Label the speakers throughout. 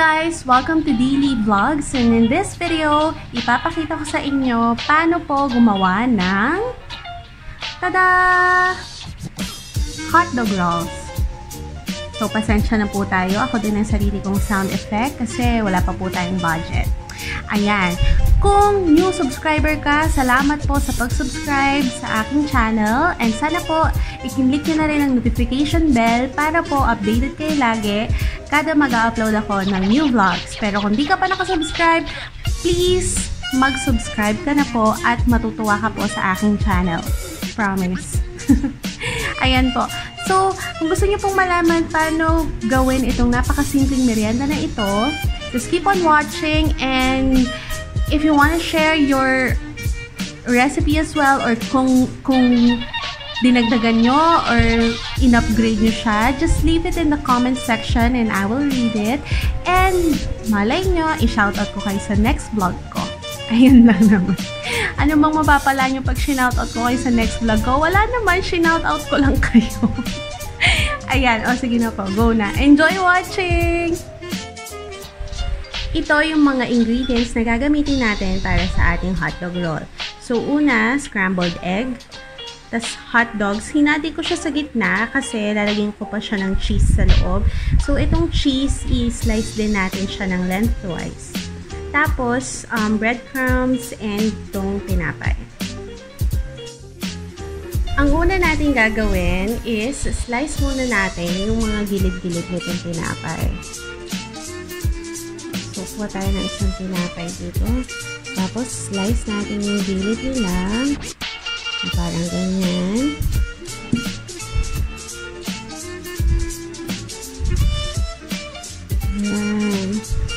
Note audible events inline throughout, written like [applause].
Speaker 1: Guys! Welcome to Daily Vlogs and in this video, ipapakita ko sa inyo paano po gumawa ng tada! Hotdog rolls. So, pasensya na po tayo. Ako din ang sarili kong sound effect kasi wala pa po tayong budget. Ayan. Kung new subscriber ka, salamat po sa pag-subscribe sa aking channel. And sana po, i-click nyo na rin ang notification bell para po updated kayo lagi kada mag-upload ako ng new vlogs. Pero kung di ka pa nakasubscribe, please mag-subscribe ka na po at matutuwa ka po sa aking channel. Promise. [laughs] Ayan po. So, kung gusto niyo pong malaman paano gawin itong napakasimpleng merienda na ito, just keep on watching and if you want to share your recipe as well or kung kung dinagdagan nyo or in-upgrade nyo siya, just leave it in the comment section and I will read it. And malay nyo, i-shoutout ko kayo sa next vlog ko. [laughs] Ayun lang naman. Ano bang mapapala nyo pag shoutout ko kayo sa next vlog ko? Wala naman, shoutout ko lang [laughs] kayo. Ayan, o sige na po, go na. Enjoy watching! Ito yung mga ingredients na gagamitin natin para sa ating hotdog roll. So, una, scrambled egg. Tapos, hot dogs. Hinati ko siya sa gitna kasi lalagyan ko pa siya ng cheese sa loob. So, itong cheese, i-slice din natin siya ng lengthwise. Tapos, um, breadcrumbs and itong tinapay. Ang una natin gagawin is slice muna natin yung mga gilid-gilid nitong tinapay. So, kuha tayo ng isang tinapay dito. Tapos, slice natin yung gilid nila. Parang ganyan. Ayan.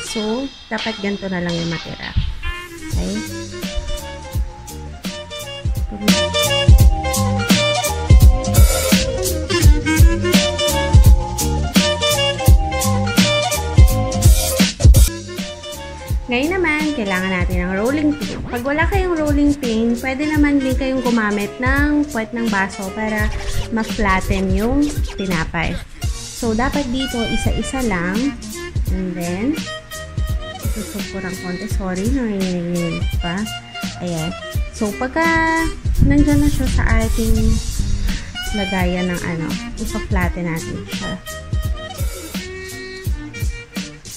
Speaker 1: So, dapat ganito na lang yung matira. Okay? Ngayon naman, kailangan natin ng rolling pin. Pag wala kayong rolling pin, pwede naman din kayong gumamit ng puwet ng baso para ma-flatten yung tinapay. So, dapat dito, isa-isa lang. And then, isusog ko ng konti. Sorry, nanginginig pa. Ayan. So, pagka nandyan na siya sa ating lagayan ng ano, ipa-flatten natin siya.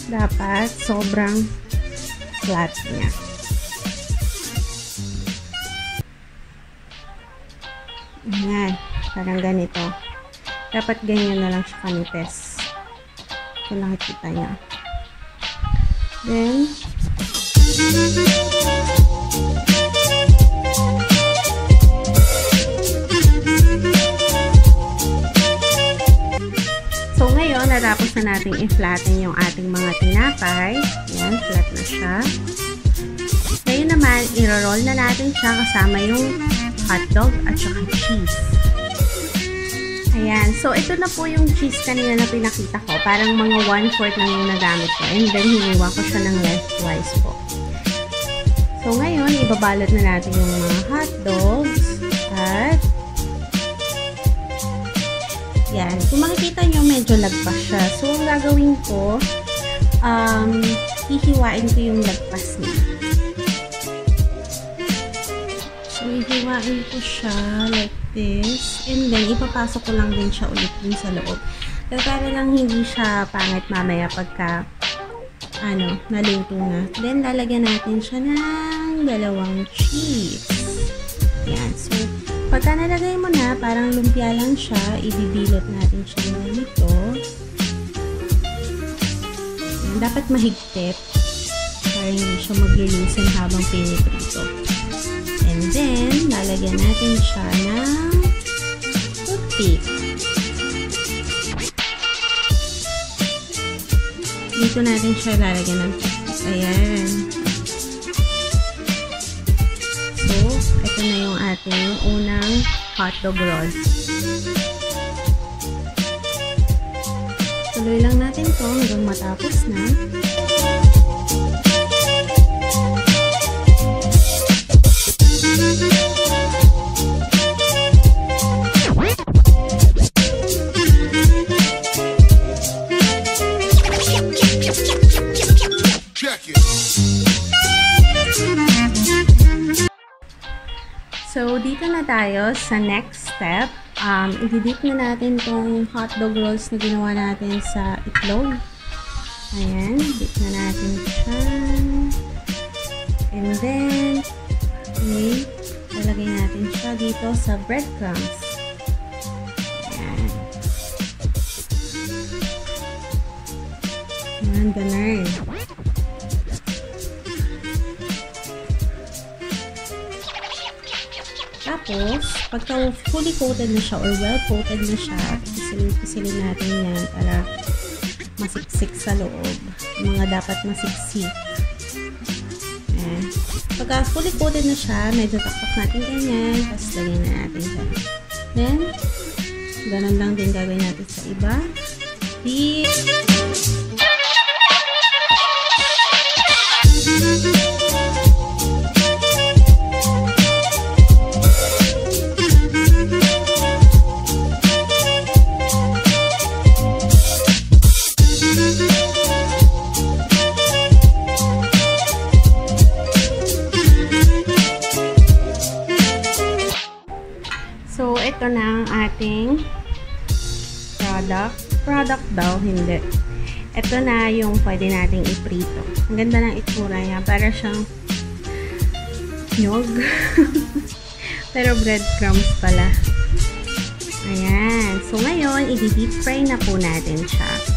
Speaker 1: Dapat, sobrang flat niya. Ayan. Parang ganito. Dapat ganyan na lang siya kanipes. Kung nakikita niya. Then, So, ngayon, natapos na natin i-flatten yung ating mga tinapay. Ayan, flat na siya. Ngayon naman, i-roll na natin siya kasama yung hotdog at saka cheese. Ayan. So, ito na po yung cheese kanina na pinakita ko. Parang mga 1-4 lang yung nagamit ko. And then, hiniwa ko siya ng lengthwise po. So, ngayon, ibabalot na natin yung mga hotdogs at yan. Kung makikita nyo, medyo lagpas siya. So, ang gagawin ko, um, hihiwain ko yung lagpas niya. So, hihiwain ko siya like this. And then, ipapasok ko lang din siya ulit dun sa loob. Pero para lang hindi siya pangit mamaya pagka ano, naluto na. Then, lalagyan natin siya ng dalawang cheese. Yan. So, pagka nalagay mo na, parang lumpia lang siya, ibibilot natin siya ganito. Dapat mahigpit para hindi siya maglulusin habang piniprito. And then, lalagyan natin siya ng toothpick. Dito natin siya lalagyan ng toothpick. Ayan. So, ito na yung ating unang hotdog roll. Ihalo lang natin to hanggang matapos na. So, dito na tayo sa next step. Um, i-dip na natin tong hotdog rolls na ginawa natin sa itlog. Ayan, dip na natin siya. And then, okay, lalagay natin siya dito sa breadcrumbs. Ayan. Ayan, ganun. Tapos, pagka fully coated na siya or well coated na siya, pisilin-pisilin natin yan para masiksik sa loob. Mga dapat masiksik. Ayan. Pagka fully coated na siya, medyo takpak natin ganyan. Tapos, lagyan na natin siya. Then, ganun lang din gagawin natin sa iba. Di ating product. Product daw, hindi. Ito na yung pwede nating iprito. Ang ganda ng itsura niya. Para siyang nyog. [laughs] Pero breadcrumbs pala. Ayan. So, ngayon, i-deep fry na po natin siya.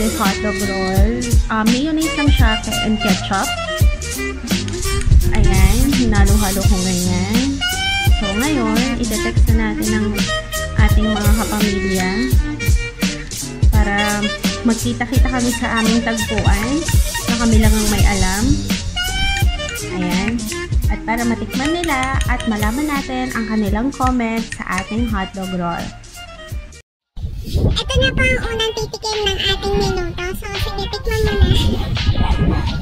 Speaker 1: This hotdog roll. Uh, mayonnaise lang siya and ketchup. Ayan, hinalo-halo ko ganyan. So, ngayon, itetext na natin ng ating mga kapamilya para magkita-kita kami sa aming tagpuan na kami lang ang may alam. Ayan. At para matikman nila at malaman natin ang kanilang comment sa ating hotdog roll.
Speaker 2: Ito na po ang unang titikim ng ating minuto. So, sige, tikman mo na.